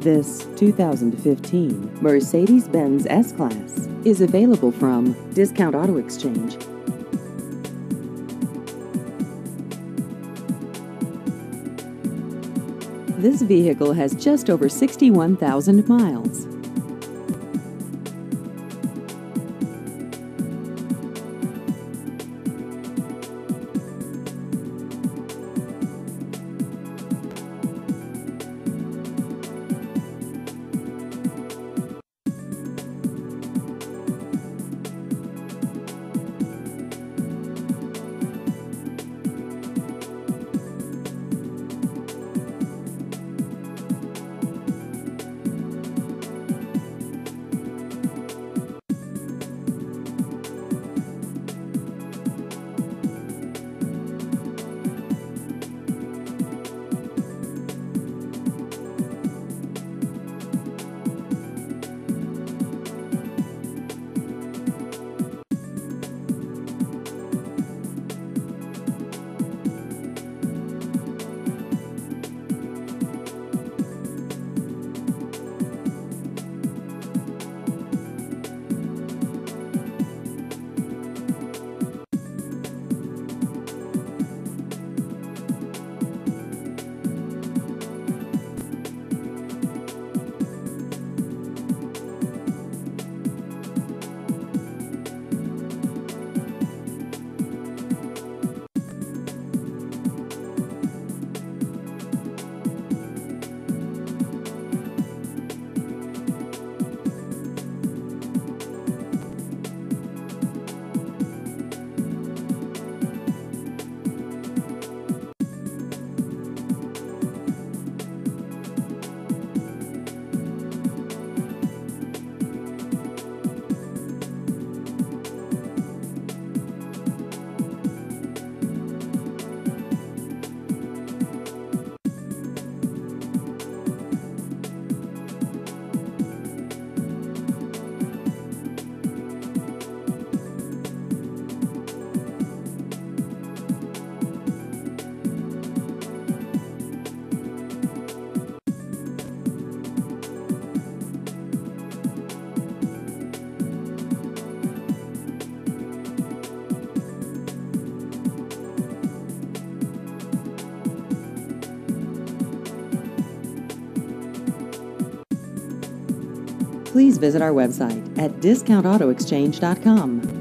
This 2015 Mercedes-Benz S-Class is available from Discount Auto Exchange. This vehicle has just over 61,000 miles. Please visit our website at discountautoexchange.com.